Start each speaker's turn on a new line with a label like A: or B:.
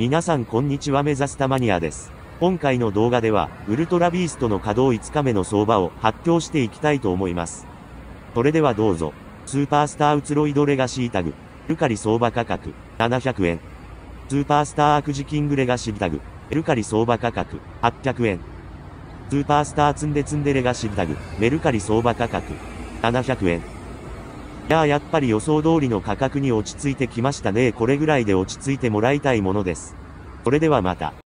A: 皆さんこんにちは目指すたマニアです。今回の動画では、ウルトラビーストの稼働5日目の相場を発表していきたいと思います。それではどうぞ。スーパースターウツロイドレガシータグ、ルカリ相場価格、700円。スーパースターアクジキングレガシータグ、ルカリ相場価格、800円。スーパースターツンデツンデレガシータグ、メルカリ相場価格、700円。いやあやっぱり予想通りの価格に落ち着いてきましたねこれぐらいで落ち着いてもらいたいものです。それではまた。